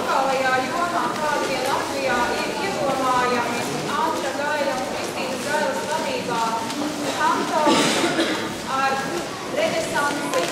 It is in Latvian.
lokālajā jomā, kādi vien Latvijā ir iedomājami Anča Gaila un Kristīnas Gailas vadībā kantons ar renesansi un